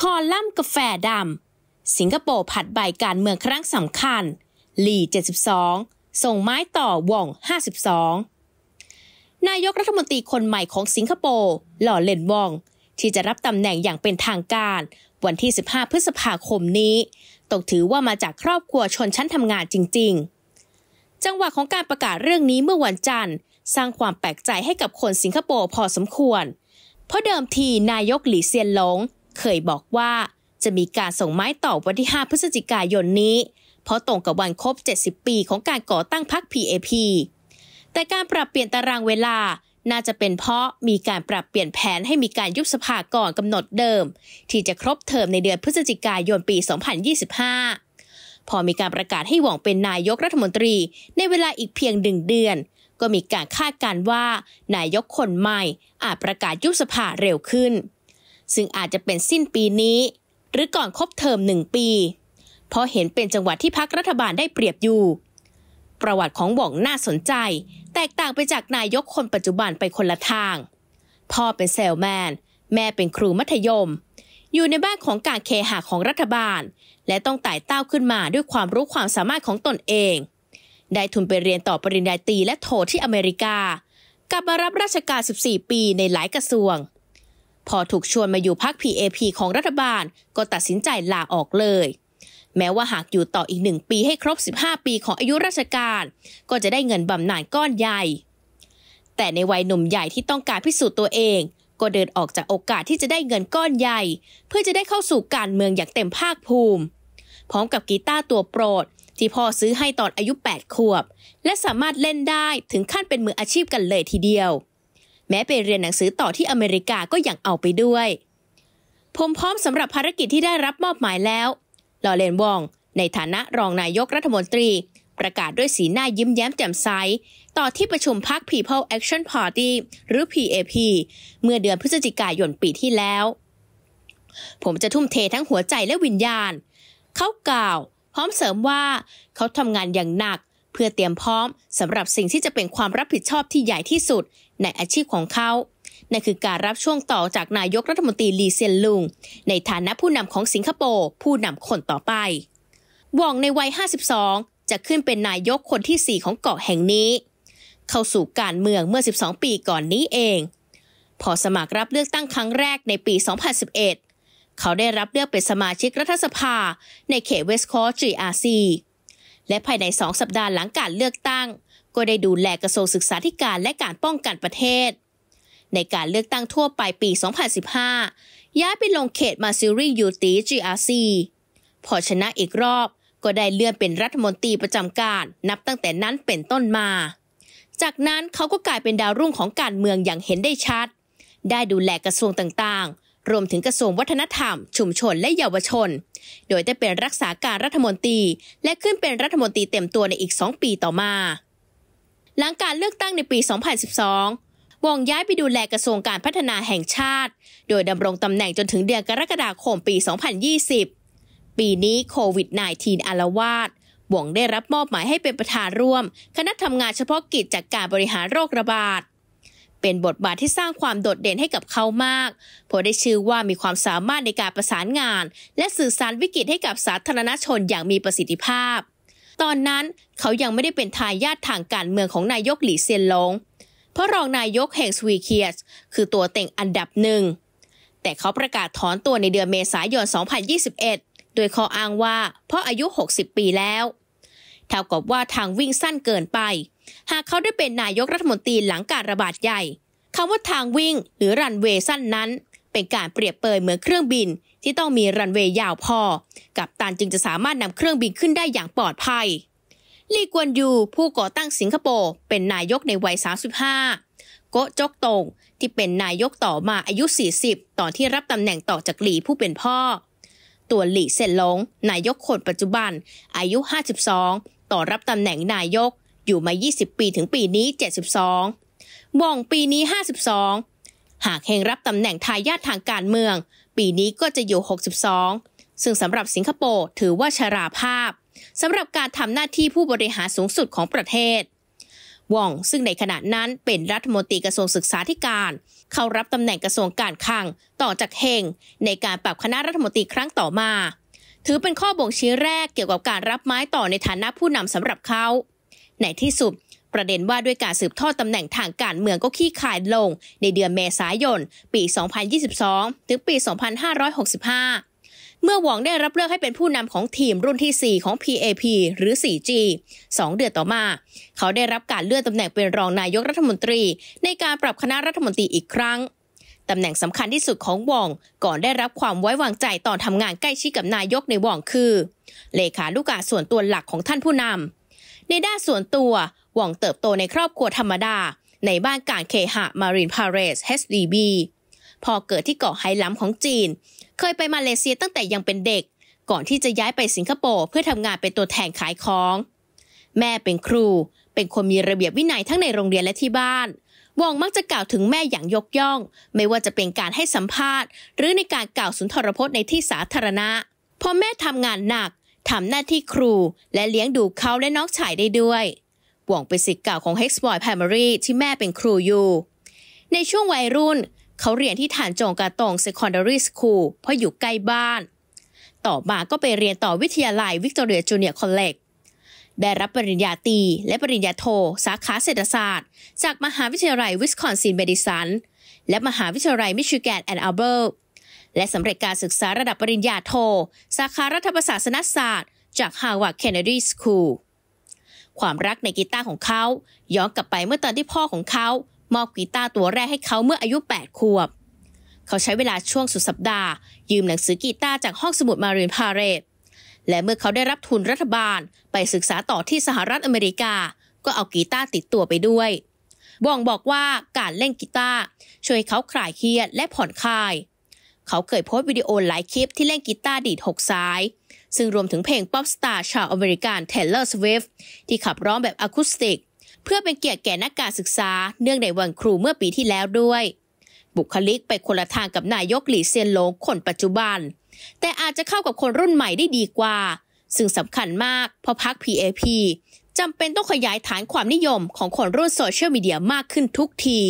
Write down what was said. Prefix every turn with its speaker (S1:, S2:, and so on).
S1: คอลัมน์กาแฟดำ สิงคโปร์ผัดใบการเมืองครั้งสำคัญหลี่72 ส่งไม้ต่อว่อง 52 นายกรัฐมนตรีคนใหม่ของสิงคโปร์หล่อเล่นว่อง ที่จะรับตำแหน่งอย่างเป็นทางการ วันที่ 15 พฤษภาคมนี้ตกถือว่ามาจากครอบครัวชนชั้นทำงานจริง ๆ จังหวะของการประกาศเรื่องนี้เมื่อวันจันทร์ สร้างความแปลกใจให้กับคนสิงคโปร์พอสมควร เพราะเดิมทีนายกหลี่เซียนหลง เคยบอกว่าจะมีการส่งไม้ต่อวันที่ 5 พฤศจิกายนนี้ เพราะตรงกับวันครบ 70 ปีของการก่อตั้งพรรค PAP แต่การปรับเปลี่ยนตารางเวลาน่าจะเป็นเพราะมีการปรับเปลี่ยนแผนให้มีการยุบสภาก่อนกำหนดเดิม ที่จะครบเทอมในเดือนพฤศจิกายนปี 2025 พอมีการประกาศให้หว่องเป็นนายกรัฐมนตรีในเวลาอีกเพียงหนึ่งเดือน ก็มีการคาดการว่า นายกคนใหม่อาจประกาศยุบสภาเร็วขึ้น ซึ่งอาจจะเป็นสิ้นปีนี้ หรือก่อนครบเทอมหนึ่งปี เพราะเห็นเป็นจังหวัดที่พักรัฐบาลได้เปรียบอยู่ ประวัติของหว่องน่าสนใจ แตกต่างไปจากนายกคนปัจจุบันไปคนละทาง พ่อเป็นเซลแมน แม่เป็นครูมัธยม อยู่ในบ้านของการเคหะของรัฐบาล และต้องไต่เต้าขึ้นมาด้วยความรู้ความสามารถของตนเอง ได้ทุนไปเรียนต่อปริญญาตรีและโทที่อเมริกากลับมารับราชการ 14 ปีในหลายกระทรวง พอถูกชวนมาอยู่พัก PAP ของรัฐบาล ก็ตัดสินใจลาออกเลย แม้ว่าหากอยู่ต่ออีกหนึ่งปีให้ครบ 15 ปีของอายุราชการ ก็จะได้เงินบำนาญก้อนใหญ่ แต่ในวัยหนุ่มใหญ่ที่ต้องการพิสูจน์ตัวเอง ก็เดินออกจากโอกาสที่จะได้เงินก้อนใหญ่ เพื่อจะได้เข้าสู่การเมืองอย่างเต็มภาคภูมิ พร้อมกับกีตาร์ตัวโปรด ที่พ่อซื้อให้ตอนอายุ 8 ขวบ และสามารถเล่นได้ถึงขั้นเป็นมืออาชีพกันเลยทีเดียว แม้ไปเรียนหนังสือต่อที่อเมริกาก็ยังเอาไปด้วย ผมพร้อมสำหรับภารกิจที่ได้รับมอบหมายแล้ว ลอเลนวอง ในฐานะรองนายกรัฐมนตรี ประกาศด้วยสีหน้ายิ้มแย้มแจ่มใส ต่อที่ประชุมพรรค People Action Party หรือ PAP เมื่อเดือนพฤศจิกายนปีที่แล้ว ผมจะทุ่มเททั้งหัวใจและวิญญาณ เขากล่าว พร้อมเสริมว่าเขาทำงานอย่างหนัก เพื่อเตรียมพร้อมสำหรับสิ่งที่จะเป็นความรับผิดชอบที่ใหญ่ที่สุดในอาชีพของเขานั่นคือการรับช่วงต่อจากนายกรัฐมนตรีลีเซียนลุง ในฐานะผู้นำของสิงคโปร์ผู้นำคนต่อไปวองในวัย 52 จะขึ้นเป็นนายกคนที่ 4 ของเกาะแห่งนี้ เข้าสู่การเมืองเมื่อ 12 ปีก่อนนี้เอง พอสมัครรับเลือกตั้งครั้งแรกในปี 2011 เขาได้รับเลือกเป็นสมาชิกรัฐสภาในเขตเวสต์คอร์จีอาซี และภายในสองสัปดาห์หลังการเลือกตั้ง ก็ได้ดูแลกระทรวงศึกษาธิการและการป้องกันประเทศ ในการเลือกตั้งทั่วไปปี 2015 ย้ายไปลงเขตมาซิรียูตี GRC พอชนะอีกรอบก็ได้เลื่อนเป็นรัฐมนตรีประจำการ นับตั้งแต่นั้นเป็นต้นมา จากนั้นเขาก็กลายเป็นดาวรุ่งของการเมืองอย่างเห็นได้ชัด ได้ดูแลกระทรวงต่าง รวมถึงกระทรวงวัฒนธรรม ชุมชนและเยาวชน โดยได้เป็นรักษาการรัฐมนตรี และขึ้นเป็นรัฐมนตรีเต็มตัวในอีก 2 ปีต่อมา หลังการเลือกตั้งในปี 2012 วงย้ายไปดูแลกระทรวงการพัฒนาแห่งชาติ โดยดำรงตำแหน่งจนถึงเดือนกรกฎาคมปี 2020 ปีนี้โควิด -19 อารวาสวงได้รับมอบหมายให้เป็นประธานร่วม คณะทำงานเฉพาะกิจจากการบริหารโรคระบาด เป็นบทบาทที่สร้างความโดดเด่นให้กับเขามากเพราะได้ชื่อว่ามีความสามารถในการประสานงาน และสื่อสารวิกฤตให้กับสาธารณชนอย่างมีประสิทธิภาพ ตอนนั้นเขายังไม่ได้เป็นทายาททางการเมืองของนายกหลี่เซียนหลง เพราะรองนายกแห่งสวีเคียสคือตัวเต็งอันดับหนึ่ง แต่เขาประกาศถอนตัวในเดือนเมษายน 2021 โดยข้ออ้างว่าเพราะอายุ 60 ปีแล้ว เท่ากับว่าทางวิ่งสั้นเกินไป หากเขาได้เป็นนายกรัฐมนตรีหลังการระบาดใหญ่คำว่าทางวิ่งหรือรันเวย์สั้นนั้น เป็นการเปรียบเปยเหมือนเครื่องบิน ที่ต้องมีรันเวย์ยาวพอ กับตันจึงจะสามารถนำเครื่องบินขึ้นได้อย่างปลอดภัยลีกวนยู ผู้ก่อตั้งสิงคโปร์เป็นนายกในวัย 35 โกจกตงที่เป็นนายกต่อมาอายุ 40 ตอนที่รับตำแหน่งต่อจากหลีผู้เป็นพ่อ ตัวหลี่เซนหลง นายกคนปัจจุบันอายุ 52 ต่อรับตำแหน่งนายก อยู่มา 20 ปีถึงปีนี้ 72ว่องปีนี้ 52 หากเฮงรับตำแหน่งทายาททางการเมือง ปีนี้ก็จะอยู่ 62 ซึ่งสำหรับสิงคโปร์ถือว่าชราภาพสำหรับการทำหน้าที่ผู้บริหารสูงสุดของประเทศว่องซึ่งในขณะนั้นเป็นรัฐมนตรีกระทรวงศึกษาธิการ เข้ารับตำแหน่งกระทรวงการคลังต่อจากเฮงในการปรับคณะรัฐมนตรีครั้งต่อมา ถือเป็นข้อบ่งชี้แรกเกี่ยวกับการรับไม้ต่อในฐานะผู้นำสำหรับเขาในที่สุดประเด็นว่าด้วยการสืบทอดตำแหน่งทางการเมืองก็ขี้ขายลง ในเดือนเมษายน ปี 2022 ถึงปี 2565 เมื่อหวังได้รับเลือกให้เป็นผู้นำของทีมรุ่นที่ 4 ของ PAP หรือ 4G 2 เดือนต่อมา เขาได้รับการเลื่อนตำแหน่งเป็นรองนายกรัฐมนตรี ในการปรับคณะรัฐมนตรีอีกครั้ง ตำแหน่งสำคัญที่สุดของวองก่อนได้รับความไว้วางใจตอนทำงานใกล้ชิดกับนายกในวองคือ เลขาลูกกาส่วนตัวหลักของท่านผู้นำในด้านส่วนตัววองเติบโตในครอบครัวธรรมดา ในบ้านการเคหะมารินพาเรส HDB พอเกิดที่เกาะไฮลัมของจีน เคยไปมาเลเซียตั้งแต่ยังเป็นเด็ก ก่อนที่จะย้ายไปสิงคโปร์เพื่อทำงานเป็นตัวแทนขายของ แม่เป็นครู เป็นคนมีระเบียบวินัยทั้งในโรงเรียนและที่บ้าน วองมักจะกล่าวถึงแม่อย่างยกย่อง ไม่ว่าจะเป็นการให้สัมภาษณ์ หรือในการกล่าวสุนทรพจน์ในที่สาธารณะพอแม่ทำงานหนักทำหน้าที่ครู และเลี้ยงดูเขาและน้องชายได้ด้วยวองเป็นศิษย์เก่าของ h e x b o y Primary ที่แม่เป็นครูอยู่ ในช่วงวัยรุ่น เขาเรียนที่ฐานจงกาตง Secondary School เพราะอยู่ใกล้บ้าน ต่อมาก็ไปเรียนต่อวิทยาลัยวิกตอเรีย ได้รับปริญญาตรีและปริญญาโท สาขาเศรษฐศาสตร์ จากมหาวิทยาลัยวิสคอนซินเมดิสัน และมหาวิทยาลัยมิชิแกน Ann Arbor และสำเร็จการศึกษาระดับปริญญาโท สาขารัฐประศาสนศาสตร์ จาก Harvard Kennedy School ความรักในกีตาร์ของเขาย้อนกลับไปเมื่อตอนที่พ่อของเขา มอบกีตาร์ตัวแรกให้เขาเมื่ออายุ 8 ขวบ เขาใช้เวลาช่วงสุดสัปดาห์ ยืมหนังสือกีตาร์จากห้องสมุด Marine Parade และเมื่อเขาได้รับทุนรัฐบาลไปศึกษาต่อที่สหรัฐอเมริกา ก็เอากีตาร์ติดตัวไปด้วยหว่องบอกว่าการเล่นกีตาร์ช่วยเขาคลายเครียดและผ่อนคลาย เขาเคยโพสต์วิดีโอหลายคลิปที่เล่นกีตาร์ดีดหกสาย ซึ่งรวมถึงเพลงป๊อปสตาร์ชาวอเมริกัน Taylor Swift ที่ขับร้องแบบอะคูสติก เพื่อเป็นเกียรติแก่นักการศึกษาเนื่องในวันครูเมื่อปีที่แล้วด้วย บุคลิกไปคนละทางกับนายกหลี่เซียนหลงคนปัจจุบัน แต่อาจจะเข้ากับคนรุ่นใหม่ได้ดีกว่า ซึ่งสำคัญมากเพราะพรรค PAP จำเป็นต้องขยายฐานความนิยมของคนรุ่นโซเชียลมีเดียมากขึ้นทุกที